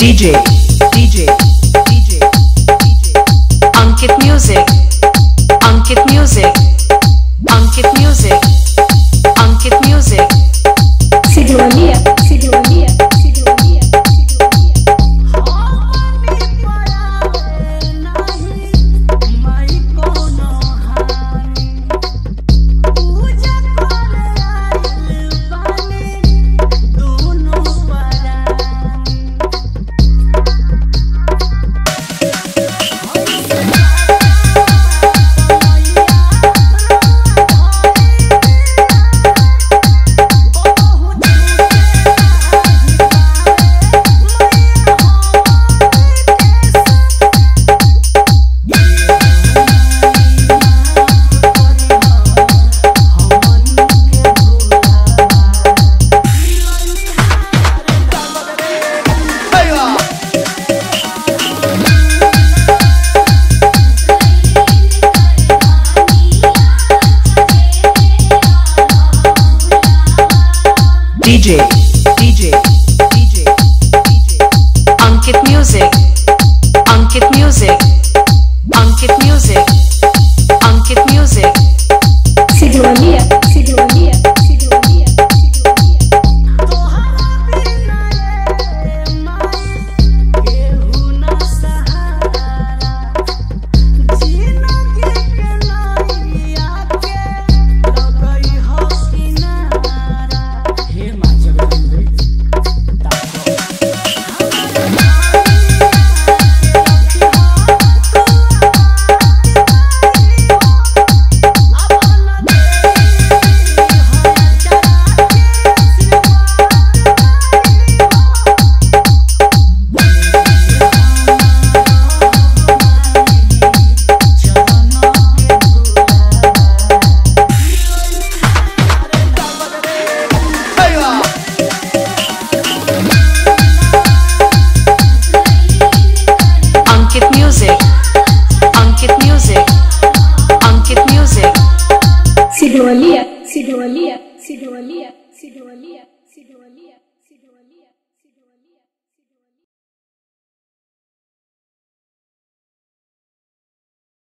DJ, DJ, DJ, DJ. Ankit Music, Ankit Music. DJ, DJ. sijawalia sijawalia sijawalia sijawalia